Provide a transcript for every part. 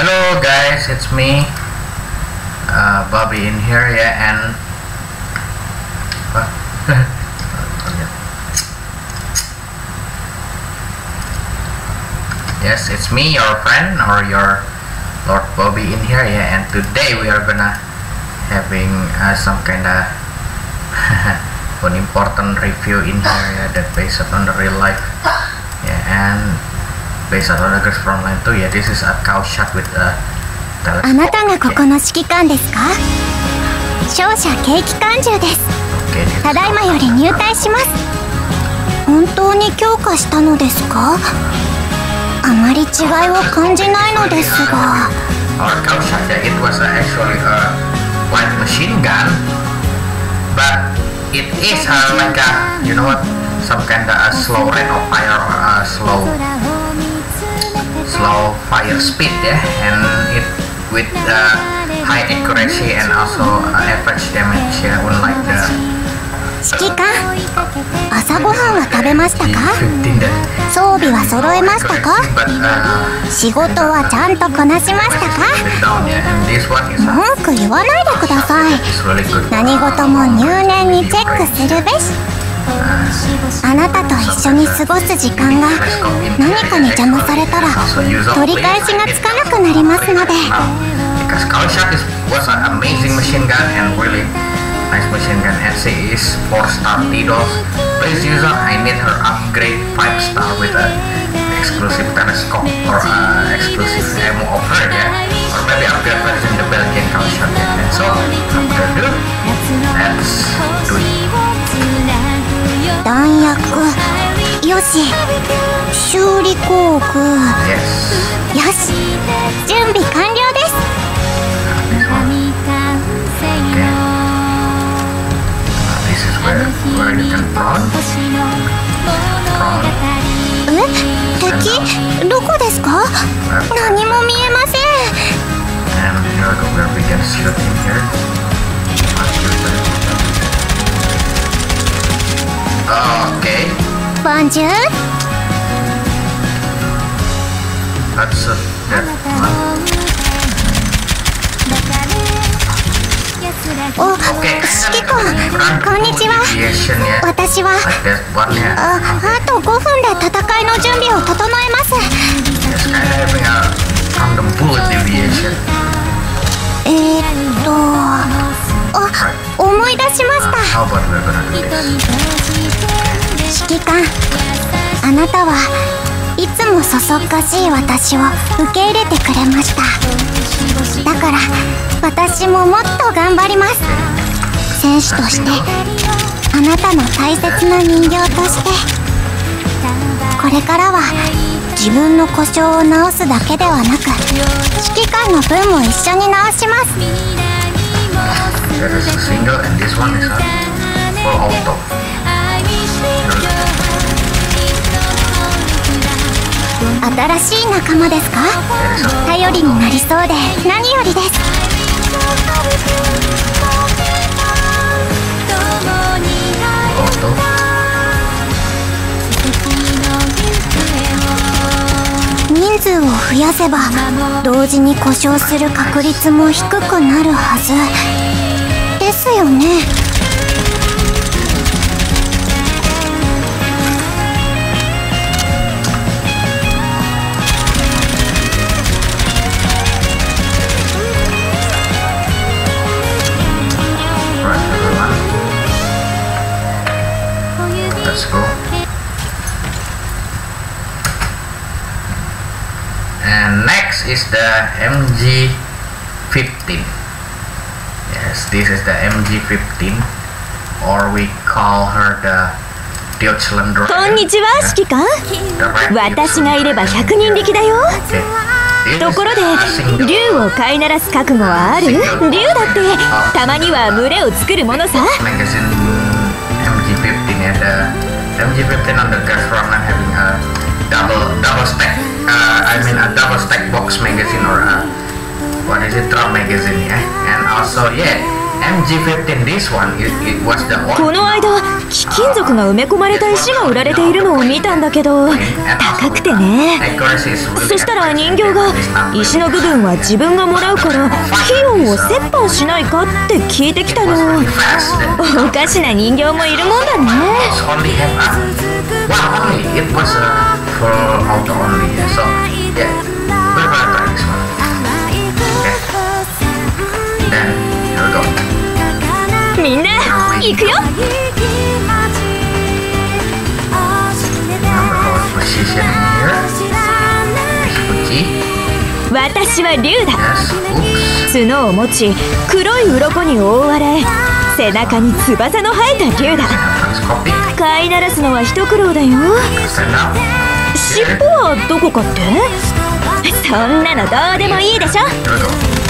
Hello guys, it's me, uh, Bobby in here, yeah, and yes, it's me, your friend or your Lord Bobby in here, yeah, and today we are gonna having uh, some kind of an important review in here, yeah, that based on the real life, yeah, and based on the girls from line too, yeah, this is a cow shot with a あなたがここの指揮官ですか勝者景気感中です Okay, ただいまより入隊します本当に強化したのですかあまり違いを感じないのですが Our cow shot, yeah, it was uh, actually a white machine gun, but it is uh, like a, you know what, some kind of a slow rate of fire or a slow fire speed, yeah, and it with uh, high accuracy and also uh, average damage, yeah, unlike the 指揮官朝ごはんは食べましたか15 that 装備は揃えましたか uh, 仕事はちゃんとこなしましたか uh, 文句言わないでください.何事も入念にチェックするべしあなたと一緒に過ごす時間が何かに邪魔されたら取り返しがつかなくなりますので Because Cow Shot is, was an amazing machine gun and really nice machine gun and she is 4 star DDoS. Please user, I need her upgrade 5 star with a exclusive telescope or uh, exclusive ammo of her yeah. Or maybe upgrade version the Belgian Cow Shot yeah. And so, after do, let's do it. 弾薬。よし。修理工具。よし。準備完了です。えの物語敵？どこですか？何も見えません。ワンジュンお、シケコ、こんにちは。私は、あ、あと五分で戦いの準備を整えます。え、っと、あ、思い出しました。間。あなたはいつもそそっかしい私を受け入れてくれました。だから私ももっと頑張ります。選手としてあなたの大切な人形として。これからは自分の故障を直すだけではなく指揮官の分も一緒に直します。That is a single and this one is a full auto. 新しい仲間ですか？頼りになりそうで何よりです。人数を増やせば同時に故障する確率も低くなるはず。ですよね。Let's go. And next is the MG15. Yes, this is the MG15, or we call her the. こんにちは指揮官私がいれば100人力だよところで竜を飼いならす覚悟はある竜だってたまには群れを作るものさ MG15 on the gas run I'm having a double double stack uh, I mean a double stack box magazine or a what is it drum magazine yeah? And also yeah この間貴金属が埋め込まれた石が売られているのを見たんだけど高くてね。そしたら人形が石の部分は自分がもらうから費用を折半しないかって聞いてきたの。おかしな人形もいるもんだね。みんな行くよ。私は竜だ。角を持ち黒い鱗に覆われ背中に翼の生えた竜だ飼いならすのは一苦労だよ尻尾はどこかってそんなのどうでもいいでしょ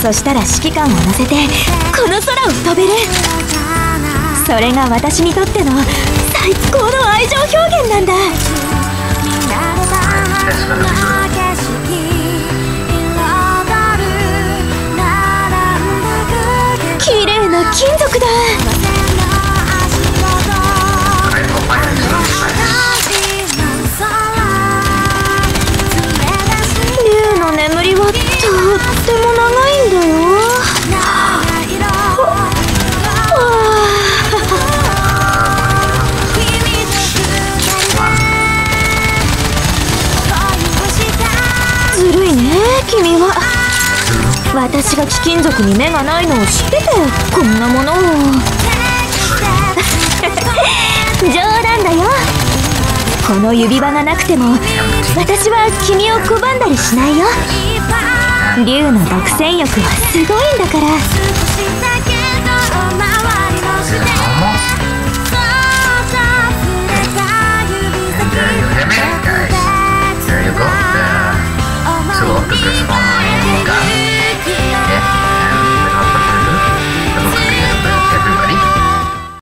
そしたら指揮官を乗せてこの空を飛べる。それが私にとっての最高の君は。私が貴金属に目がないのを知っててこんなものを。冗談だよ。この指輪がなくても私は君を拒んだりしないよ。竜の独占欲はすごいんだから。